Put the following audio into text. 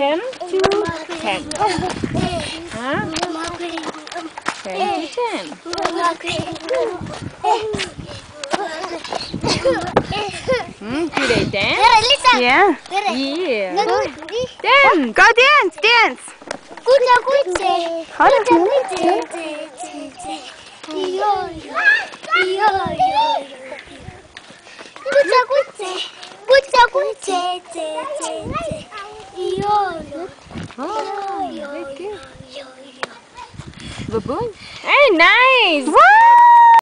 ten to ten. Huh? Ten to ten. Hmm, do they dance? Yeah. Yeah. Dance. Go dance. Dance. Kucha kuche. Hold Kucha on. kuche. Che, che, che. Yo, yo. Yo, yo. Kucha kuche. Kucha kuche. Che, che, che. Yo, yo. Oh, Yo, very yo, good. yo, yo. Baboon. Hey, nice. Wow.